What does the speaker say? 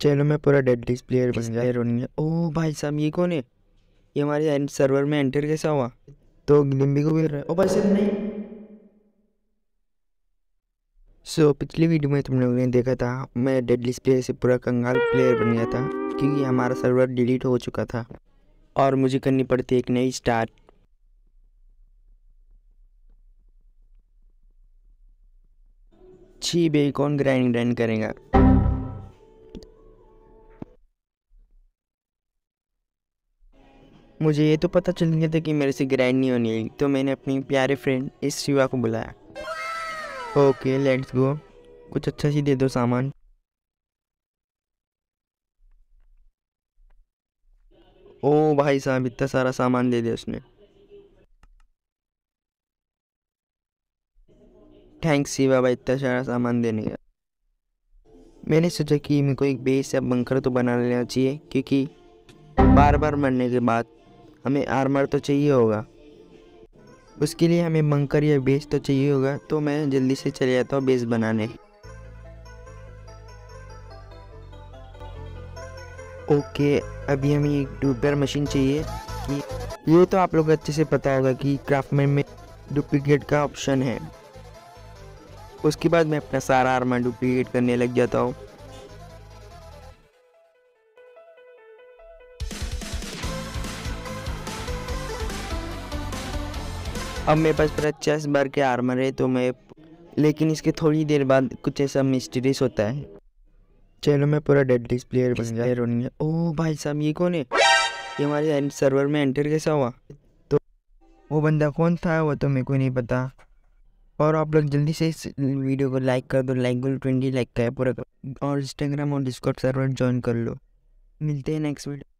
चलो मैं पूरा डेडली प्लेयर बन गया। रोनी ओ भाई साहब ये कौन है? ये हमारे सर्वर में एंटर कैसा हुआ? तो लिम्बी को भी ओ भाई साहब नहीं। सो so, पिछली वीडियो में तुम लोगों ने देखा था मैं डेडली प्लेयर से पूरा कंगाल प्लेयर बन गया था क्योंकि हमारा सर्वर डिलीट हो चुका था। और मुझे करनी पड़ती एक नई स्टार्ट छी बे कौन ग्राइंड ग्राइंड करेगा? मुझे ये तो पता चल गया था कि मेरे से ग्रैंड नहीं होनी तो मैंने अपनी प्यारे फ्रेंड इस शिवा को बुलाया। ओके लेट्स गो कुछ अच्छा सी दे दो सामान। ओ भाई साहब, इतना सारा सामान दे दिया उसने। थैंक्स शिवा भाई, इतना सारा सामान देने का। मैंने सोचा कि मेरे को एक बेस या बंकर तो बना लेना चाहिए, क्योंकि बार बार मरने के बाद हमें आर्मर तो चाहिए होगा। उसके लिए हमें बंकर या बेस तो चाहिए होगा तो मैं जल्दी से चले जाता हूँ बेस बनाने। ओके अभी हमें एक डुपर मशीन चाहिए। कि ये तो आप लोग अच्छे से पता होगा कि क्राफ्टमैन में डुप्लीकेट का ऑप्शन है। उसके बाद मैं अपना सारा आर्मर डुप्लीकेट करने लग जाता हूँ। अब मेरे पास पूरा चेस भर के आर्मर है तो मैं लेकिन इसके थोड़ी देर बाद कुछ ऐसा मिस्टीरियस होता है। चलो मैं पूरा डेड प्लेयर बन गया। ओ भाई साहब ये कौन है? ये हमारे सर्वर में एंटर कैसा हुआ? तो वो बंदा कौन था वो तो मेरे को नहीं पता। और आप लोग जल्दी से इस वीडियो को लाइक कर दो लाइक बोल ट्वेंटी लाइक का है पूरा। और इंस्टाग्राम और डिस्कॉट सर्वर ज्वाइन कर लो। मिलते हैं नेक्स्ट वीडियो